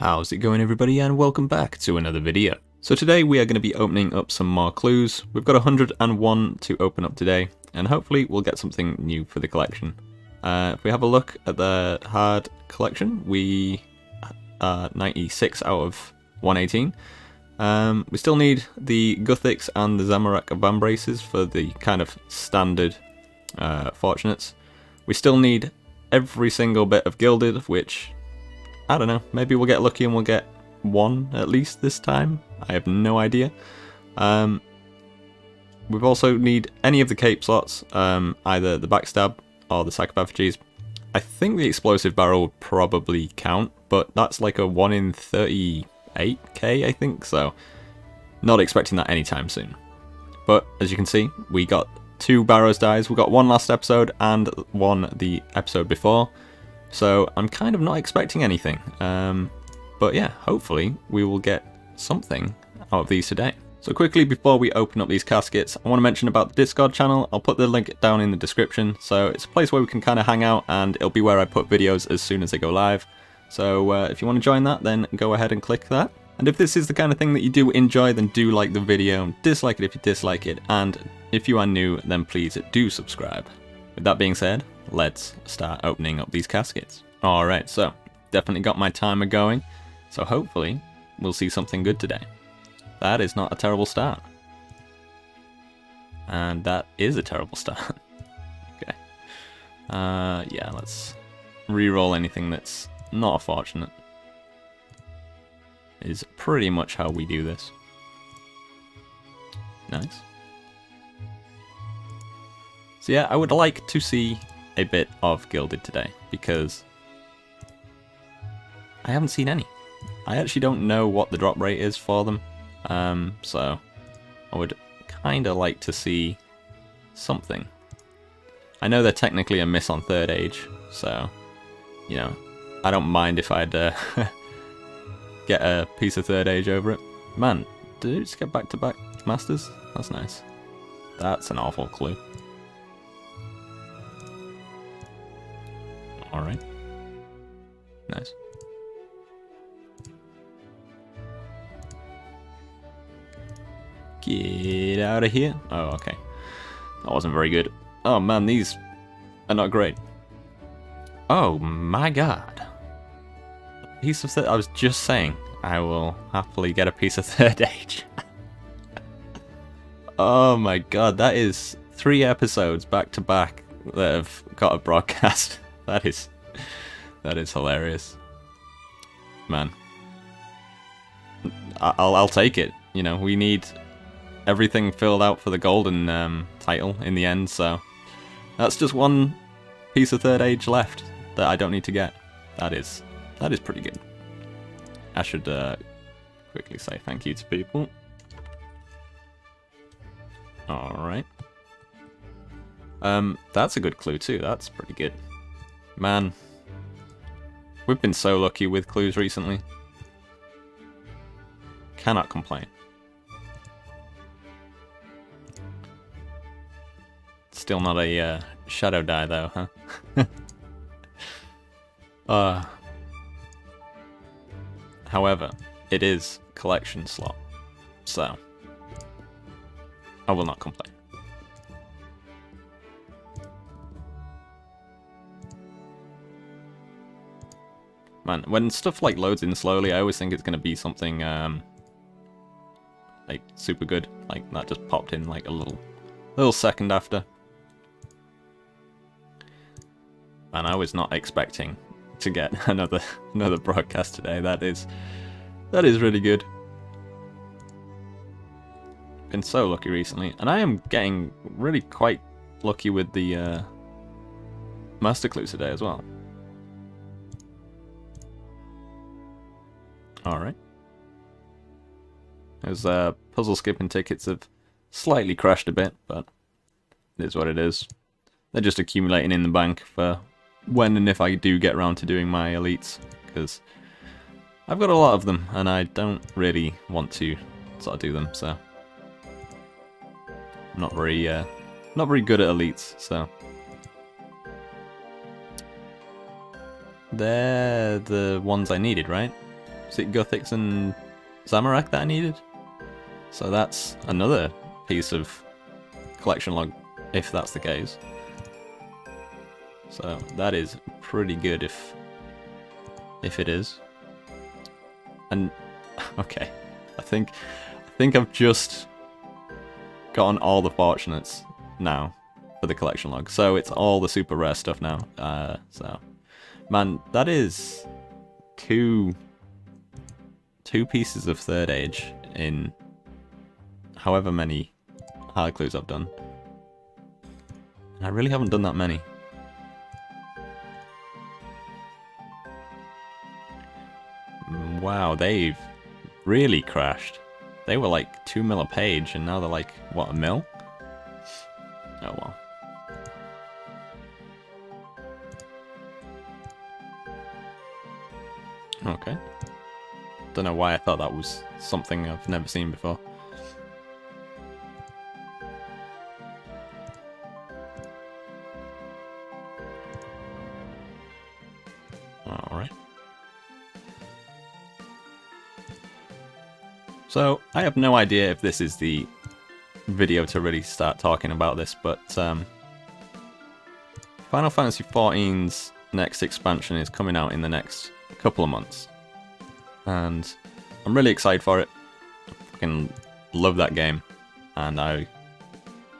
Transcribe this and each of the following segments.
How's it going everybody and welcome back to another video. So today we are going to be opening up some more clues. We've got 101 to open up today and hopefully we'll get something new for the collection. Uh, if we have a look at the hard collection, we are 96 out of 118. Um, we still need the Guthix and the Zamorak Vambraces for the kind of standard uh, Fortunates. We still need every single bit of Gilded, which I don't know, maybe we'll get lucky and we'll get one at least this time. I have no idea. Um, we also need any of the cape slots, um, either the backstab or the psychopathages. I think the explosive barrel would probably count, but that's like a 1 in 38k, I think, so not expecting that anytime soon. But as you can see, we got two Barrows dyes. We got one last episode and one the episode before. So I'm kind of not expecting anything. Um, but yeah, hopefully we will get something out of these today. So quickly before we open up these caskets, I want to mention about the Discord channel. I'll put the link down in the description. So it's a place where we can kind of hang out and it'll be where I put videos as soon as they go live. So uh, if you want to join that, then go ahead and click that. And if this is the kind of thing that you do enjoy, then do like the video, dislike it if you dislike it, and if you are new, then please do subscribe. With that being said, let's start opening up these caskets. Alright, so definitely got my timer going, so hopefully we'll see something good today. That is not a terrible start. And that is a terrible start. okay. Uh, yeah, let's re-roll anything that's not fortunate. Is pretty much how we do this. Nice. So yeah, I would like to see a bit of Gilded today, because I haven't seen any. I actually don't know what the drop rate is for them, um, so I would kind of like to see something. I know they're technically a miss on third age, so, you know, I don't mind if I'd uh, get a piece of third age over it. Man, did it just get back-to-back -back masters? That's nice. That's an awful clue. Alright. Nice. Get out of here. Oh, okay. That wasn't very good. Oh man, these are not great. Oh my god. A piece of third... I was just saying, I will happily get a piece of third age. oh my god, that is three episodes back to back that have got a broadcast. that is that is hilarious. Man. I'll I'll take it. You know, we need everything filled out for the golden um, title in the end, so that's just one piece of third age left that I don't need to get. That is that is pretty good. I should uh, quickly say thank you to people. Alright. Um, that's a good clue too, that's pretty good. Man, we've been so lucky with clues recently. Cannot complain. Still not a uh, shadow dye though, huh? uh, however, it is collection slot, so I will not complain. Man, when stuff like loads in slowly, I always think it's going to be something um, like super good. Like that just popped in like a little, little second after. And I was not expecting to get another another broadcast today. That is that is really good. Been so lucky recently, and I am getting really quite lucky with the uh, master clues today as well. Alright. Those uh, puzzle skipping tickets have slightly crashed a bit, but it is what it is. They're just accumulating in the bank for when and if I do get around to doing my elites, because I've got a lot of them, and I don't really want to sort of do them, so... I'm not very, uh, not very good at elites, so... They're the ones I needed, right? Was it Guthix and Zamorak that I needed? So that's another piece of collection log, if that's the case. So that is pretty good if if it is. And okay, I think I think I've just gotten all the fortunates now for the collection log. So it's all the super rare stuff now. Uh, so man, that is two two pieces of third age in however many hard clues I've done. And I really haven't done that many. Mm, wow, they've really crashed. They were like 2 mil a page, and now they're like, what, a mil? Oh well. Okay. Don't know why I thought that was something I've never seen before. Alright. So, I have no idea if this is the video to really start talking about this, but um, Final Fantasy XIV's next expansion is coming out in the next couple of months. And I'm really excited for it. I fucking love that game. And I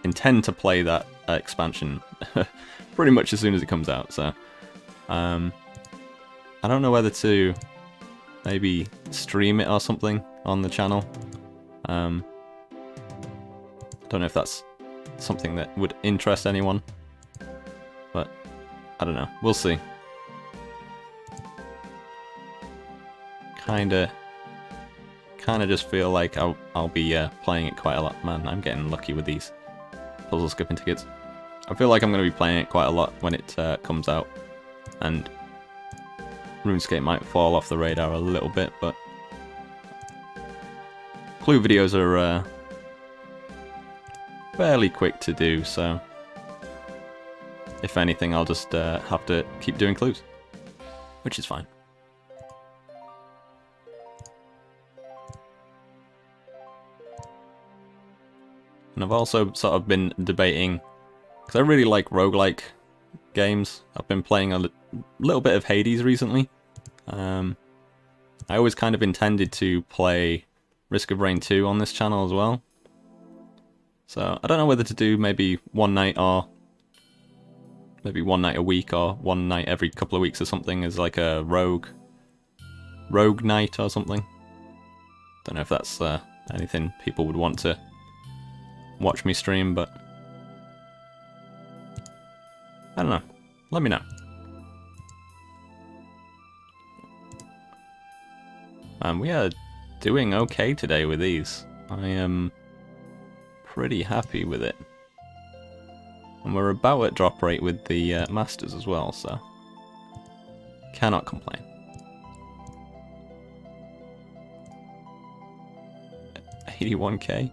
intend to play that expansion pretty much as soon as it comes out. So, um, I don't know whether to maybe stream it or something on the channel. Um, don't know if that's something that would interest anyone. But, I don't know. We'll see. Kinda... Kinda just feel like I'll, I'll be uh, playing it quite a lot. Man, I'm getting lucky with these puzzle skipping tickets. I feel like I'm going to be playing it quite a lot when it uh, comes out. And RuneScape might fall off the radar a little bit, but... Clue videos are uh, fairly quick to do, so if anything, I'll just uh, have to keep doing clues, which is fine. And I've also sort of been debating, because I really like roguelike games. I've been playing a little bit of Hades recently. Um, I always kind of intended to play Risk of Rain 2 on this channel as well. So I don't know whether to do maybe one night or maybe one night a week or one night every couple of weeks or something as like a rogue rogue night or something. Don't know if that's uh, anything people would want to watch me stream, but I don't know. Let me know. Um, we are doing okay today with these. I am pretty happy with it. And we're about at drop rate with the uh, Masters as well, so cannot complain. Eighty-one K?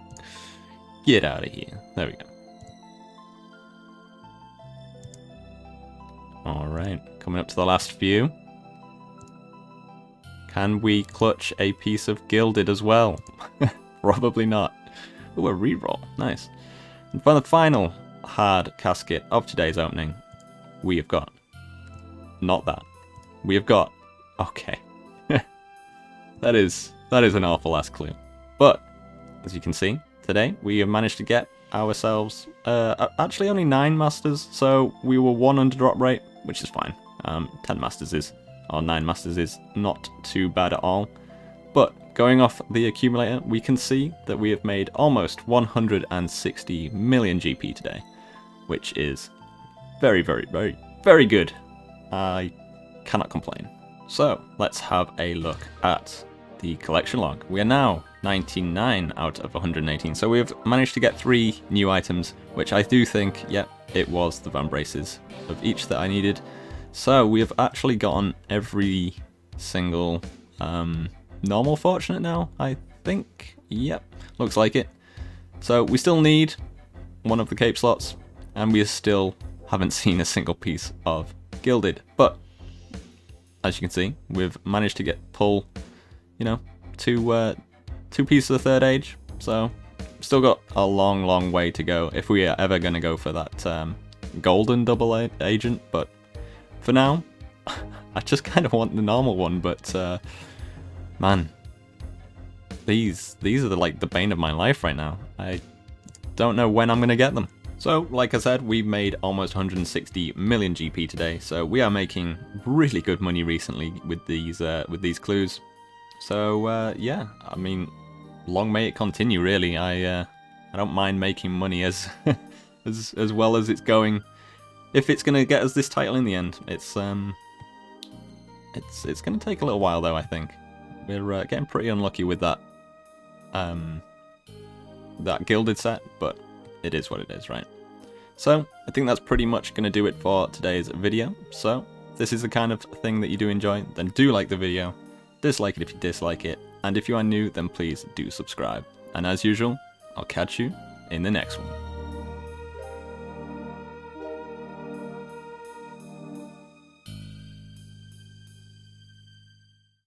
Get out of here. There we go. Alright, coming up to the last few. Can we clutch a piece of Gilded as well? Probably not. Ooh, a reroll. Nice. And for the final hard casket of today's opening, we have got... Not that. We have got... Okay. that is that is an awful last clue. But, as you can see, today we have managed to get ourselves uh, actually only 9 masters, so we were 1 under drop rate, which is fine. Um, 10 masters is, or 9 masters is not too bad at all. But Going off the accumulator, we can see that we have made almost 160 million GP today, which is very, very, very, very good. I cannot complain. So, let's have a look at the collection log. We are now 99 out of 118, so we've managed to get three new items, which I do think, yep, it was the vambraces of each that I needed. So we have actually gotten every single um, normal fortunate now, I think. Yep, looks like it. So we still need one of the cape slots, and we still haven't seen a single piece of gilded. But, as you can see, we've managed to get pull you know, two, uh, two pieces of the third age. So, still got a long, long way to go if we are ever going to go for that um, golden double agent. But for now, I just kind of want the normal one. But uh, man, these these are the, like the bane of my life right now. I don't know when I'm going to get them. So, like I said, we made almost 160 million GP today, so we are making really good money recently with these uh, with these clues. So uh, yeah, I mean, long may it continue. Really, I uh, I don't mind making money as as as well as it's going. If it's gonna get us this title in the end, it's um, it's it's gonna take a little while though. I think we're uh, getting pretty unlucky with that um that gilded set, but it is what it is, right? So, I think that's pretty much going to do it for today's video. So, if this is the kind of thing that you do enjoy, then do like the video, dislike it if you dislike it, and if you are new, then please do subscribe. And as usual, I'll catch you in the next one.